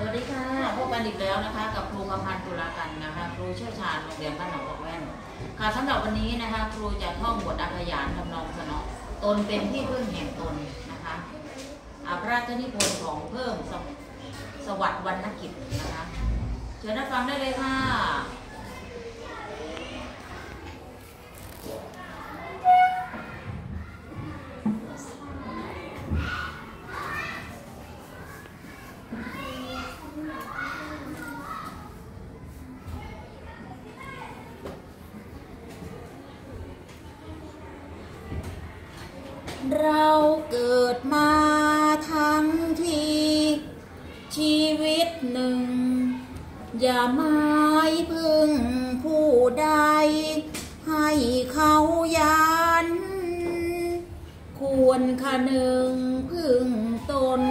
สวัสดีค่ะ พบกันอีกแล้วนะคะ กับครูกำพันธ์ตุลากันนะคะ ครูเชี่ยวชาญโรงเรียนบ้านหนองบักแว่นค่ะสำหรับวันนี้นะคะ ครูจะท่องบทอักขยานทำนองสนอตนเป็นที่พึ่งแห่งตนนะคะอาพระราชนิพนธ์ของเพิ่มสวัสดิ์วรรณกิจนะคะ เชิญนับฟังได้เลยค่ะ เราเกิดมาทั้งที ชีวิตหนึ่ง อย่าไม้พึ่งผู้ใด ให้เขายัน ควรคนึงพึ่งตน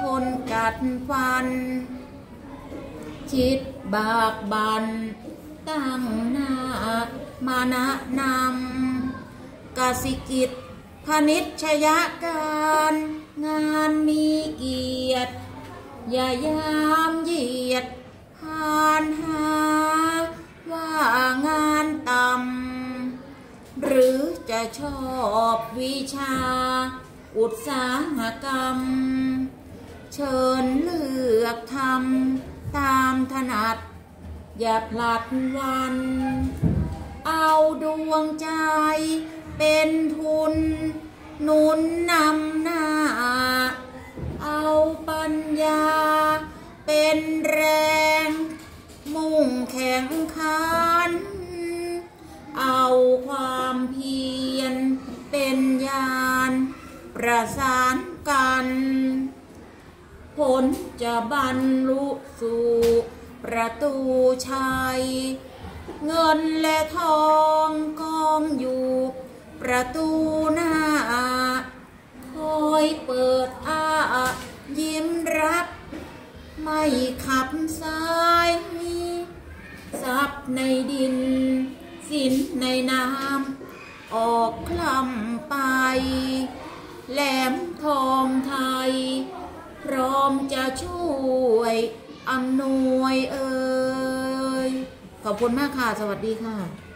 ทนกัดฟัน ชิดบากบัน ตั้งหน้า มานะนำกสิกิจ พนิชยการงานมีเกียรติ อย่ายามเหยียดผ่านหา ว่างานต่ำ หรือจะชอบวิชา อุตสาหกรรม เชิญเลือกทำตามถนัด อย่าพลัดวัน เอาดวงใจ เป็นทุน หนุนนำหน้า เอาปัญญา เป็นแรง มุ่งแข่งขัน เอาความเพียร เป็นยาน ประสานกัน ผลจะบรรลุสู่ประตูชัย เงินและทองกองอยู่ประตูหน้า คอยเปิดอ้ายิ้มรับ ไม่ขับสายมีทรัพย์ในดิน สินในน้ำออกคลำไป แหลมทองไทย พร้อมจะช่วยอำนวยเอ่ย ขอบคุณมากค่ะ สวัสดีค่ะ